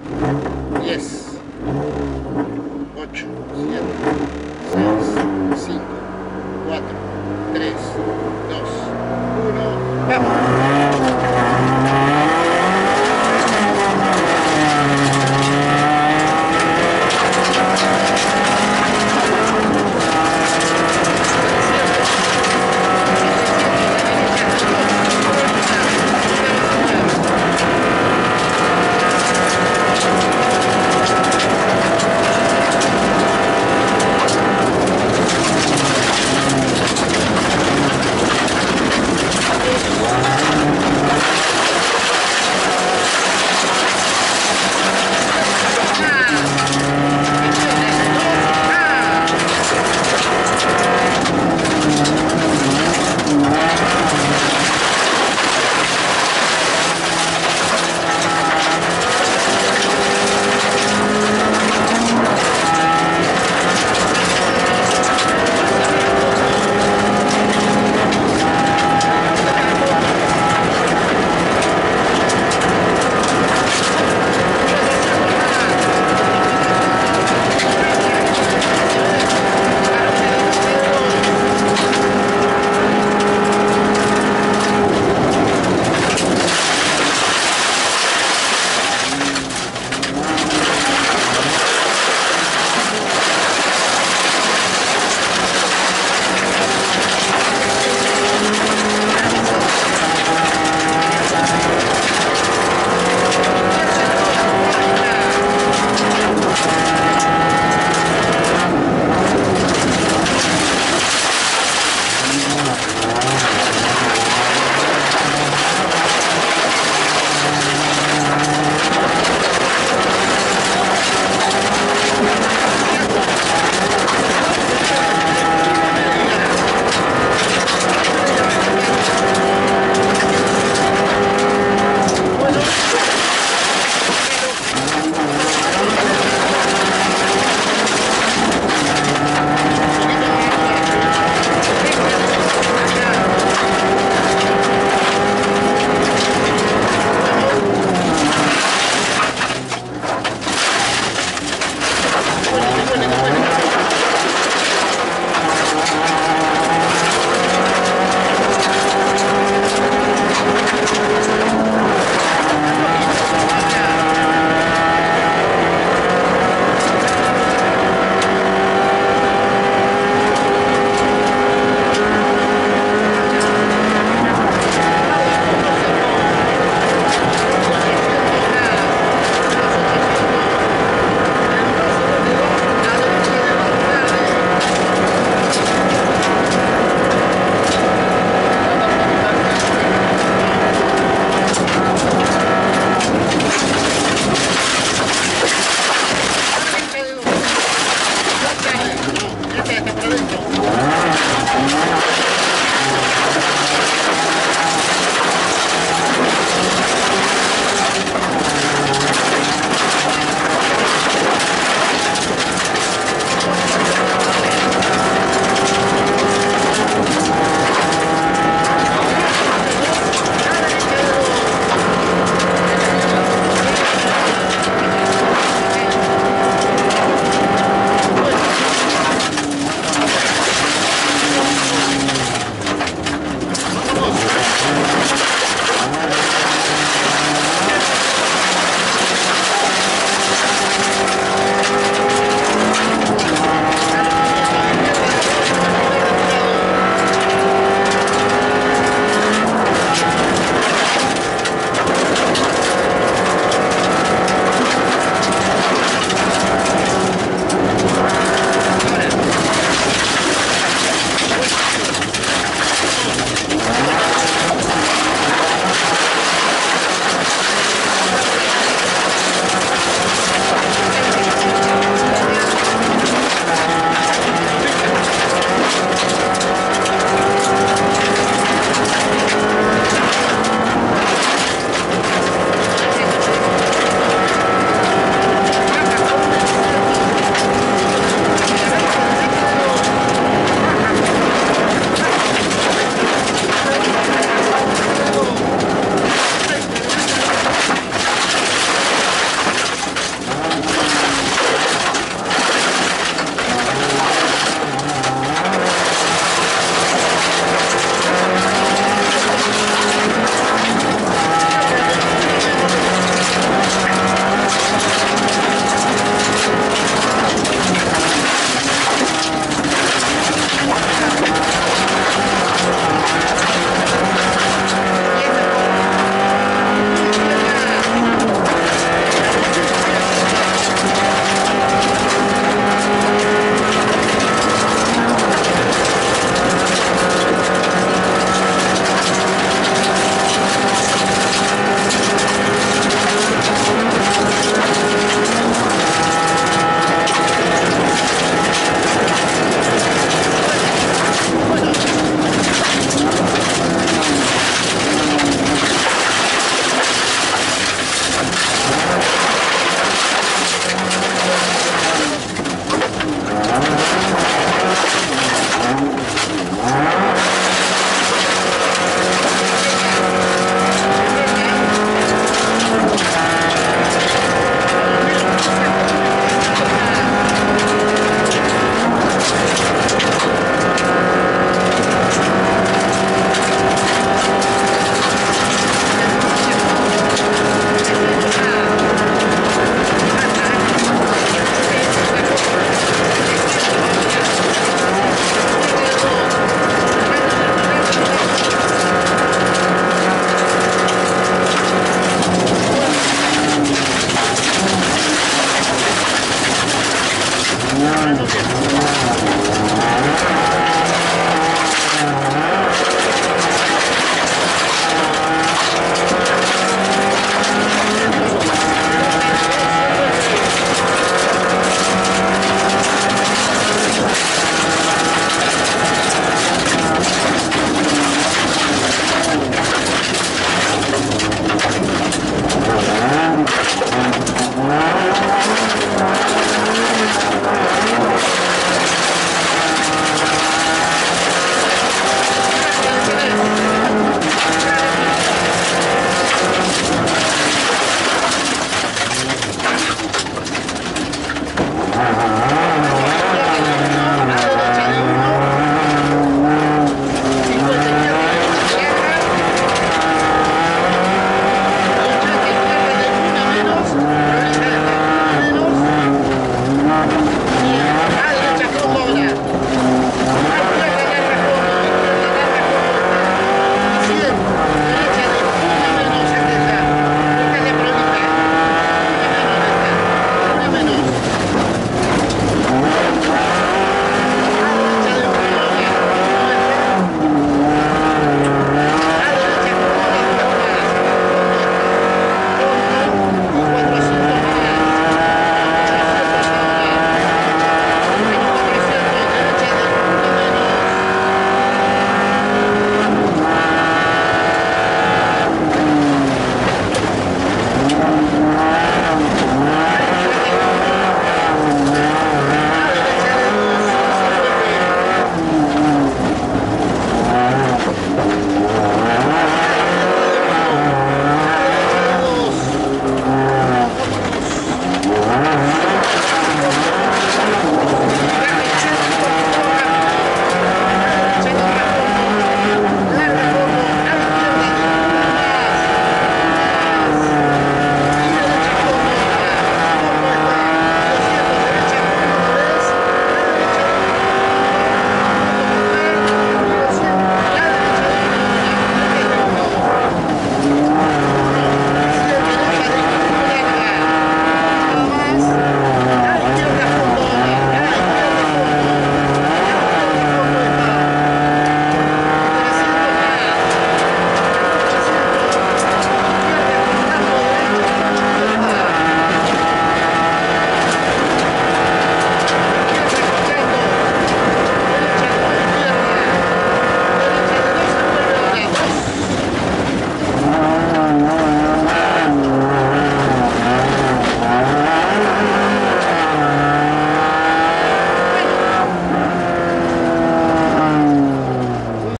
10, 8, 7, 6, 5, 4, Thank you.